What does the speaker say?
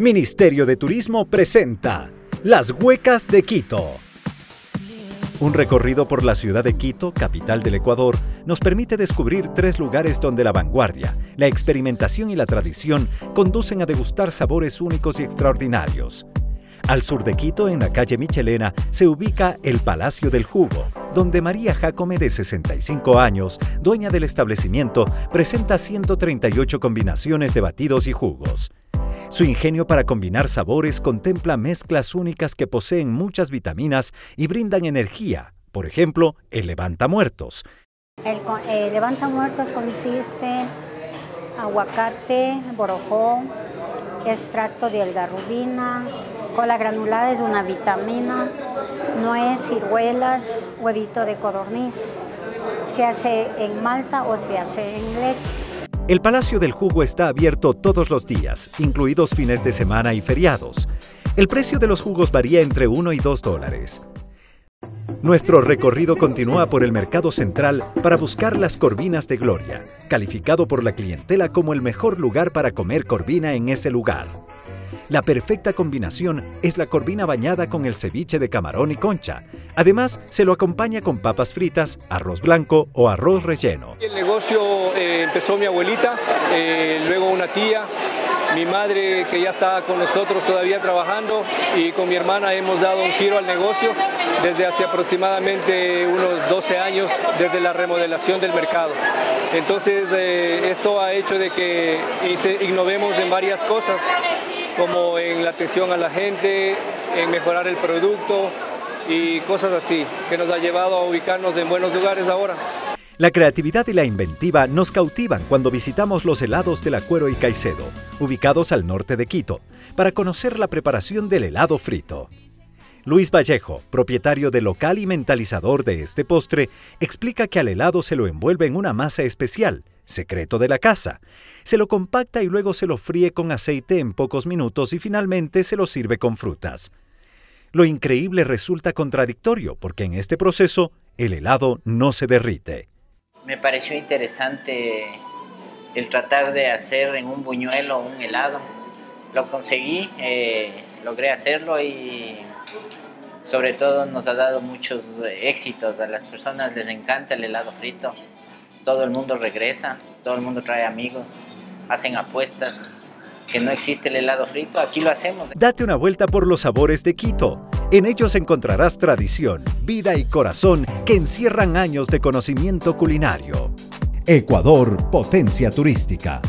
Ministerio de Turismo presenta Las Huecas de Quito. Un recorrido por la ciudad de Quito, capital del Ecuador, nos permite descubrir tres lugares donde la vanguardia, la experimentación y la tradición conducen a degustar sabores únicos y extraordinarios. Al sur de Quito, en la calle Michelena, se ubica el Palacio del Jugo, donde María Jacome, de 65 años, dueña del establecimiento, presenta 138 combinaciones de batidos y jugos. Su ingenio para combinar sabores contempla mezclas únicas que poseen muchas vitaminas y brindan energía, por ejemplo, el levanta muertos. El, eh, levanta muertos consiste aguacate, borojó, extracto de algarrobina, cola granulada es una vitamina, nuez, ciruelas, huevito de codorniz. Se hace en malta o se hace en leche. El Palacio del Jugo está abierto todos los días, incluidos fines de semana y feriados. El precio de los jugos varía entre 1 y 2 dólares. Nuestro recorrido continúa por el Mercado Central para buscar las corvinas de Gloria, calificado por la clientela como el mejor lugar para comer corvina en ese lugar. La perfecta combinación es la corvina bañada con el ceviche de camarón y concha. Además, se lo acompaña con papas fritas, arroz blanco o arroz relleno. Negocio eh, empezó mi abuelita, eh, luego una tía, mi madre que ya está con nosotros todavía trabajando y con mi hermana hemos dado un giro al negocio desde hace aproximadamente unos 12 años desde la remodelación del mercado. Entonces eh, esto ha hecho de que innovemos en varias cosas como en la atención a la gente, en mejorar el producto y cosas así, que nos ha llevado a ubicarnos en buenos lugares ahora. La creatividad y la inventiva nos cautivan cuando visitamos los helados de la Cuero y Caicedo, ubicados al norte de Quito, para conocer la preparación del helado frito. Luis Vallejo, propietario del local y mentalizador de este postre, explica que al helado se lo envuelve en una masa especial, secreto de la casa. Se lo compacta y luego se lo fríe con aceite en pocos minutos y finalmente se lo sirve con frutas. Lo increíble resulta contradictorio porque en este proceso el helado no se derrite. Me pareció interesante el tratar de hacer en un buñuelo un helado. Lo conseguí, eh, logré hacerlo y sobre todo nos ha dado muchos éxitos. A las personas les encanta el helado frito todo el mundo regresa, todo el mundo trae amigos, hacen apuestas, que no existe el helado frito, aquí lo hacemos. Date una vuelta por los sabores de Quito. En ellos encontrarás tradición, vida y corazón que encierran años de conocimiento culinario. Ecuador, potencia turística.